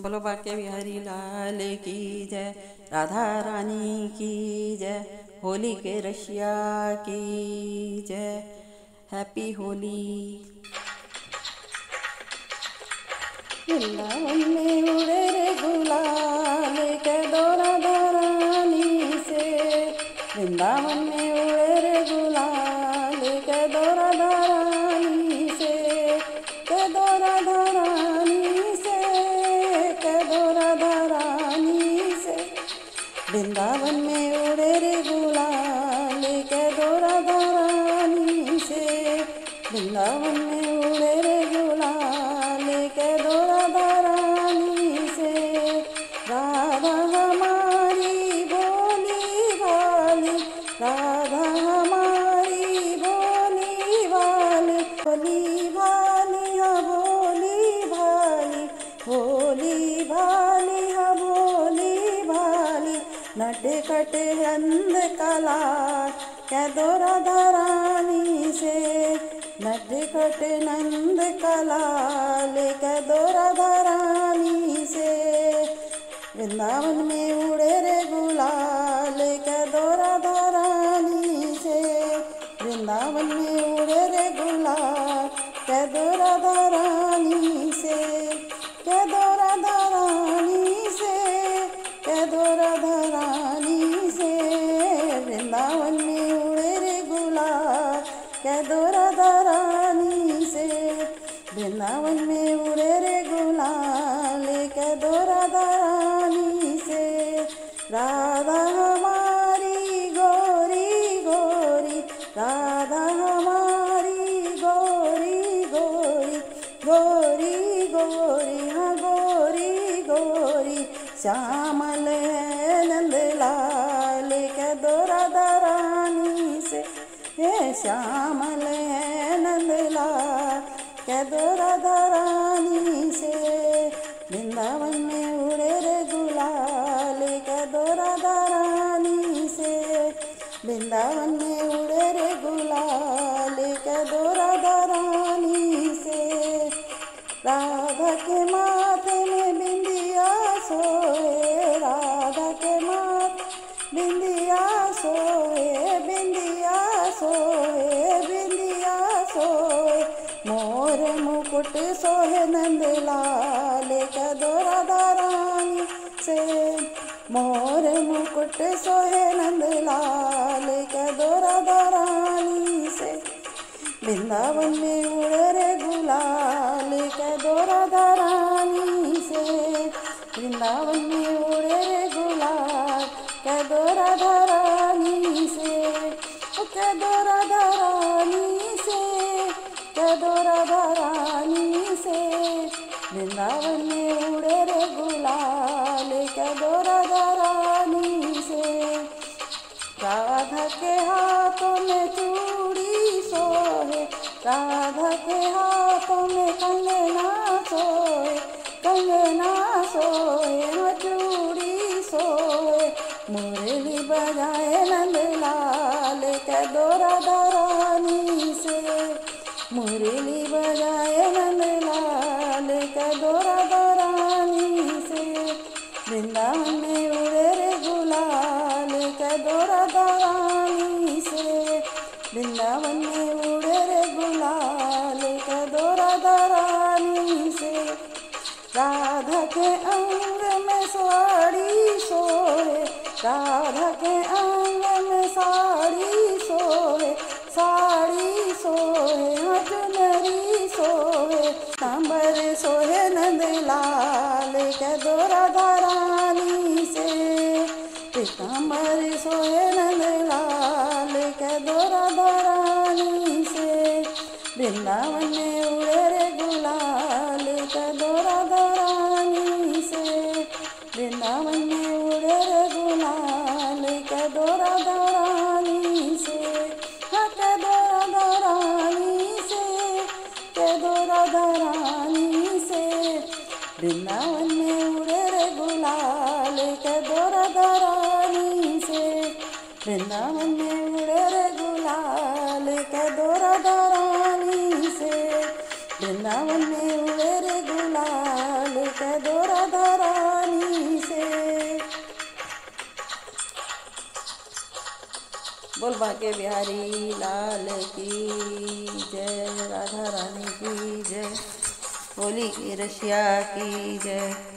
बोलो बाके बिहारी लाल की जय, राधा रानी की जय, होली के रशिया की जय। हैप्पी होली वृंदावन में उड़े रे गुलाल के दौरा रानी से। वृंदावन में उड़े रे गुलाल के दौरा रानी के दौरा रानी से वृंदावन में उड़े रे गुलाल के दौरा रानी से वृंदावन में उड़े रे गुलाल के दौरा रानी से। राधा हमारी भोली भाली, राधा कट अंध कला क्या दोरा धरानी से। नट कट नंद कला लेकर दोरा धरानी से। वृंदावन में उड़े रे गुलाल के दौरा धरानी से। वृंदावन में उड़े रे गुलाल के दौरा धरानी से वृंदावन में उड़े रे गुलाल के दौरा धरानी से। राधा हमारी गोरी गोरी। राधा हमारी गोरी गोरी। गोरी गोरी हाँ गोरी गोरी। श्यामल नंद लाल के दौरा धरानी से। हे श्यामल लाल के दौरा धरानी से वृंदावन में उड़े रे गुलाल के दौरा धरानी से वृंदावन में उड़े रे गुलाल के दौरा धरानी से राधा के माथे में बिंदिया सोए राधा के माथे बिंदिया सोए बिंदिया सोए। लाल का दोरा दारानी से। मोर मुकुट सोहे नंद लाल का से। वृंदावन में उड़ रे गुलाल का दोरा दारानी से। वृंदावन में वृंदावन में उड़े रे गुलाल के दारानी से। राधा के हाथों में चूड़ी सोहे, राधा के हाथों में कंगना सोए कंगना सोए चूड़ी सोए मुरली बजाए नंद लाल के दोरा दरानी से। मुरली बजाए के अंग में साड़ी सोए साड़ी सोए हजनरी सोए। सांबर सोहे नंद लाल के दोरा धरानी से। पीताम्बर सोहे नंद लाल के दोरा धरानी से। उड़े उड़े रे गुलाल के दोरा दरानी से। वृंदावन में रे गुलाल के दोरा दरानी से। वृंदावन में रे गुलाल के दोरा दरानी से। बोल बाके बिहारी, लाल की जय, राधा रानी की जय, होली की रशिया की जय।